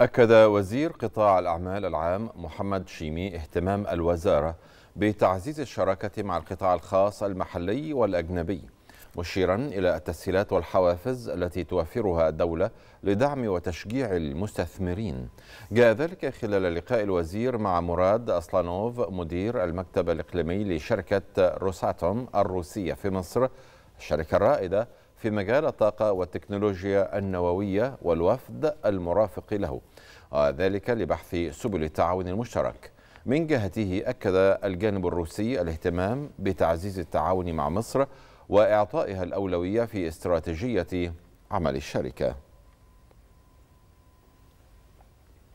أكد وزير قطاع الأعمال العام محمد شيمي اهتمام الوزارة بتعزيز الشراكة مع القطاع الخاص المحلي والأجنبي مشيرا إلى التسهيلات والحوافز التي توفرها الدولة لدعم وتشجيع المستثمرين. جاء ذلك خلال لقاء الوزير مع مراد أصلانوف مدير المكتب الإقليمي لشركة روساتوم الروسية في مصر. الشركة الرائدة في مجال الطاقة والتكنولوجيا النووية والوفد المرافق له. وذلك لبحث سبل التعاون المشترك. من جهته أكد الجانب الروسي الاهتمام بتعزيز التعاون مع مصر وإعطائها الأولوية في استراتيجية عمل الشركة.